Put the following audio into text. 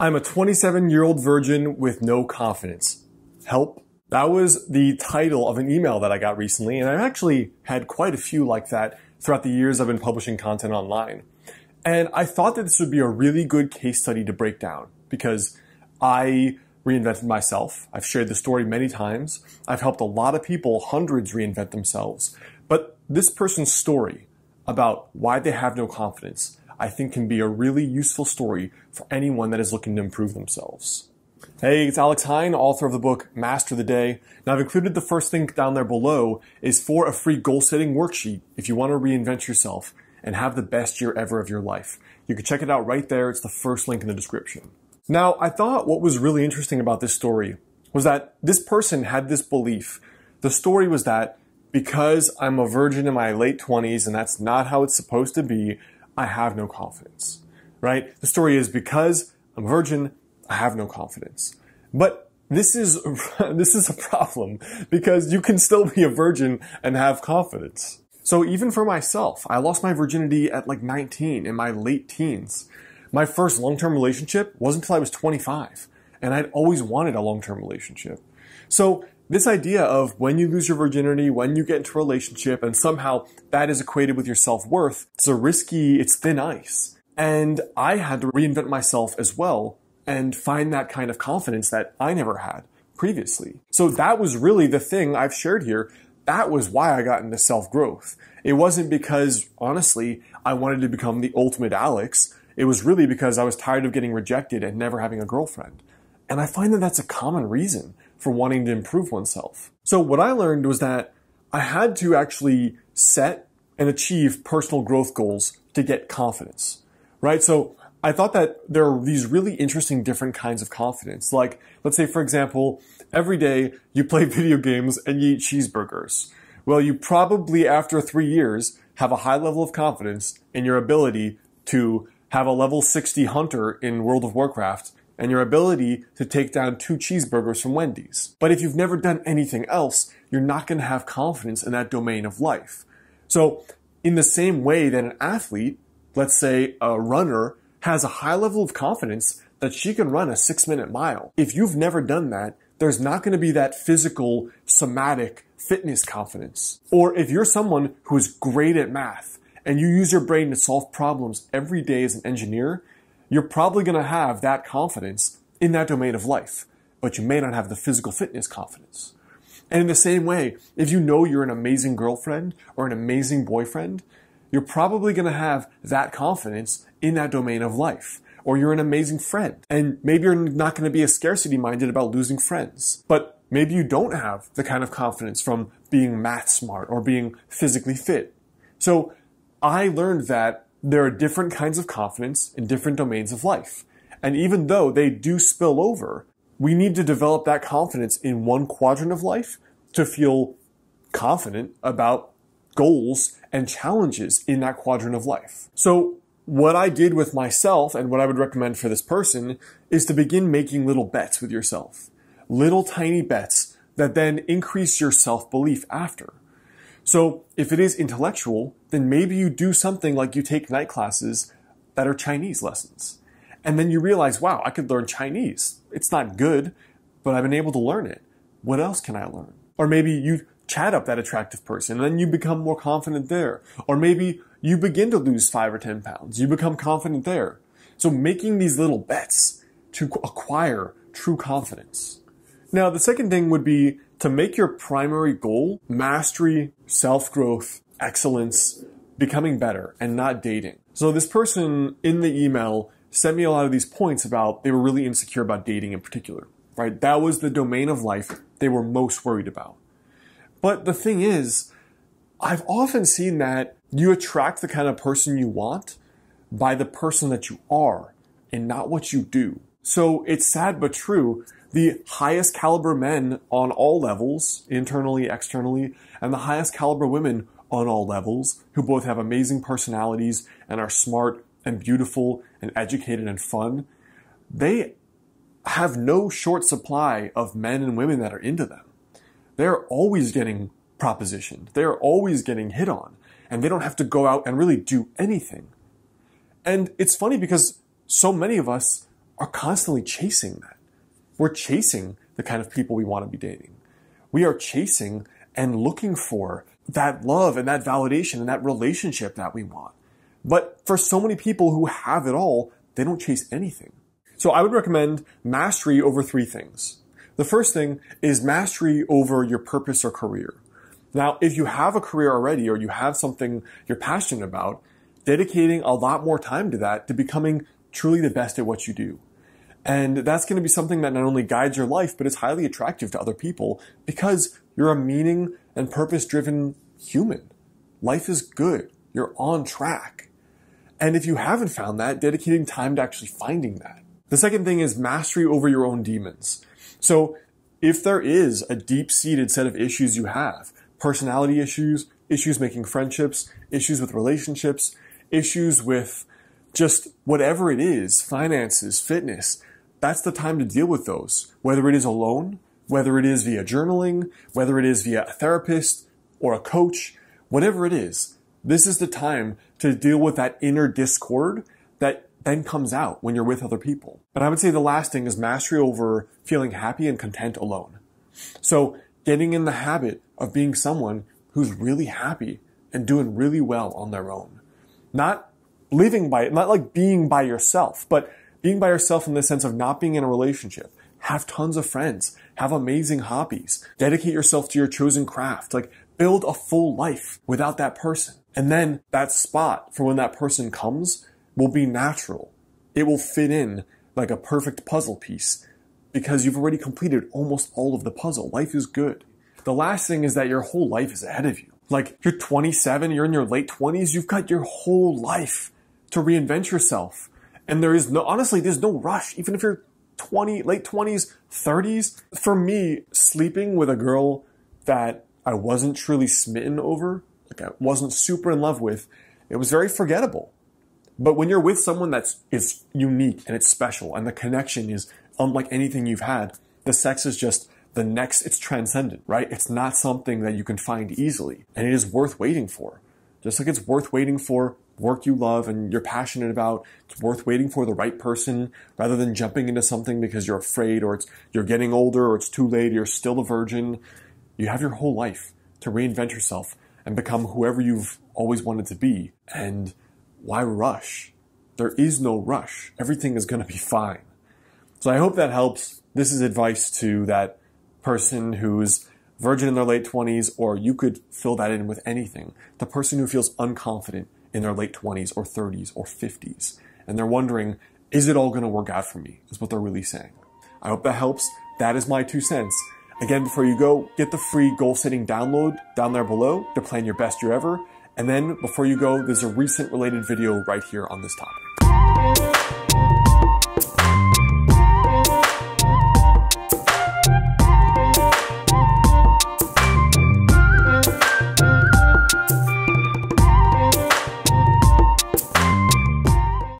I'm a 27 year old virgin with no confidence. Help. That was the title of an email that I got recently, and I've actually had quite a few like that throughout the years I've been publishing content online. And I thought that this would be a really good case study to break down because I reinvented myself. I've shared the story many times. I've helped a lot of people, hundreds, reinvent themselves. But this person's story about why they have no confidence, I think can be a really useful story for anyone that is looking to improve themselves. Hey, it's Alex Heyne, author of the book Master the Day. Now I've included the first link down there below is for a free goal setting worksheet if you want to reinvent yourself and have the best year ever of your life. You can check it out right there. It's the first link in the description. Now, I thought what was really interesting about this story was that this person had this belief. The story was that because I'm a virgin in my late 20s and that's not how it's supposed to be, I have no confidence, right? The story is because I'm a virgin, I have no confidence. But this is, this is a problem because you can still be a virgin and have confidence. So even for myself, I lost my virginity at like 19 in my late teens. My first long-term relationship wasn't until I was 25 and I'd always wanted a long-term relationship. So this idea of when you lose your virginity, when you get into a relationship, and somehow that is equated with your self-worth, it's a risky, it's thin ice. And I had to reinvent myself as well and find that kind of confidence that I never had previously. So that was really the thing I've shared here. That was why I got into self-growth. It wasn't because, honestly, I wanted to become the ultimate Alex. It was really because I was tired of getting rejected and never having a girlfriend. And I find that that's a common reason for wanting to improve oneself. So what I learned was that I had to actually set and achieve personal growth goals to get confidence, right? So I thought that there are these really interesting different kinds of confidence. Like, let's say, for example, every day you play video games and you eat cheeseburgers. Well, you probably, after three years, have a high level of confidence in your ability to have a level 60 hunter in World of Warcraft and your ability to take down two cheeseburgers from Wendy's. But if you've never done anything else, you're not going to have confidence in that domain of life. So in the same way that an athlete, let's say a runner, has a high level of confidence that she can run a six minute mile. If you've never done that, there's not going to be that physical, somatic fitness confidence. Or if you're someone who is great at math and you use your brain to solve problems every day as an engineer, you're probably going to have that confidence in that domain of life, but you may not have the physical fitness confidence. And in the same way, if you know you're an amazing girlfriend or an amazing boyfriend, you're probably going to have that confidence in that domain of life. Or you're an amazing friend. And maybe you're not going to be as scarcity minded about losing friends. But maybe you don't have the kind of confidence from being math smart or being physically fit. So I learned that there are different kinds of confidence in different domains of life. And even though they do spill over, we need to develop that confidence in one quadrant of life to feel confident about goals and challenges in that quadrant of life. So what I did with myself and what I would recommend for this person is to begin making little bets with yourself. Little tiny bets that then increase your self-belief after. So if it is intellectual, then maybe you do something like you take night classes that are Chinese lessons. And then you realize, wow, I could learn Chinese. It's not good, but I've been able to learn it. What else can I learn? Or maybe you chat up that attractive person and then you become more confident there. Or maybe you begin to lose five or 10 pounds. You become confident there. So making these little bets to acquire true confidence. Now, the second thing would be to make your primary goal mastery, self-growth, excellence, becoming better, and not dating. So this person in the email sent me a lot of these points about they were really insecure about dating in particular, right? That was the domain of life they were most worried about. But the thing is, I've often seen that you attract the kind of person you want by the person that you are and not what you do. So it's sad but true the highest caliber men on all levels, internally, externally, and the highest caliber women on all levels, who both have amazing personalities and are smart and beautiful and educated and fun, they have no short supply of men and women that are into them. They're always getting propositioned. They're always getting hit on. And they don't have to go out and really do anything. And it's funny because so many of us are constantly chasing that. We're chasing the kind of people we want to be dating. We are chasing and looking for that love and that validation and that relationship that we want. But for so many people who have it all, they don't chase anything. So I would recommend mastery over three things. The first thing is mastery over your purpose or career. Now, if you have a career already or you have something you're passionate about, dedicating a lot more time to that to becoming truly the best at what you do. And that's going to be something that not only guides your life, but is highly attractive to other people because you're a meaning and purpose driven human. Life is good. You're on track. And if you haven't found that, dedicating time to actually finding that. The second thing is mastery over your own demons. So if there is a deep seated set of issues you have, personality issues, issues making friendships, issues with relationships, issues with just whatever it is, finances, fitness, that's the time to deal with those, whether it is alone, whether it is via journaling, whether it is via a therapist or a coach, whatever it is, this is the time to deal with that inner discord that then comes out when you're with other people. But I would say the last thing is mastery over feeling happy and content alone. So getting in the habit of being someone who's really happy and doing really well on their own. Not living by it, not like being by yourself, but being by yourself in the sense of not being in a relationship. Have tons of friends, have amazing hobbies, dedicate yourself to your chosen craft, like build a full life without that person. And then that spot for when that person comes will be natural. It will fit in like a perfect puzzle piece because you've already completed almost all of the puzzle. Life is good. The last thing is that your whole life is ahead of you. Like you're 27, you're in your late 20s, you've got your whole life to reinvent yourself. And there is no, honestly, there's no rush. Even if you're 20, late 20s, 30s. For me, sleeping with a girl that I wasn't truly smitten over, like I wasn't super in love with, it was very forgettable. But when you're with someone that's is unique and it's special and the connection is unlike anything you've had, the sex is just the next, it's transcendent, right? It's not something that you can find easily and it is worth waiting for. Just like it's worth waiting for work you love and you're passionate about, it's worth waiting for the right person rather than jumping into something because you're afraid or it's, you're getting older or it's too late, you're still a virgin. You have your whole life to reinvent yourself and become whoever you've always wanted to be. And why rush? There is no rush. Everything is going to be fine. So I hope that helps. This is advice to that person who's virgin in their late 20s, or you could fill that in with anything. The person who feels unconfident in their late 20s or 30s or 50s. And they're wondering, is it all going to work out for me? Is what they're really saying. I hope that helps. That is my two cents. Again, before you go, get the free goal setting download down there below to plan your best year ever. And then before you go, there's a recent related video right here on this topic.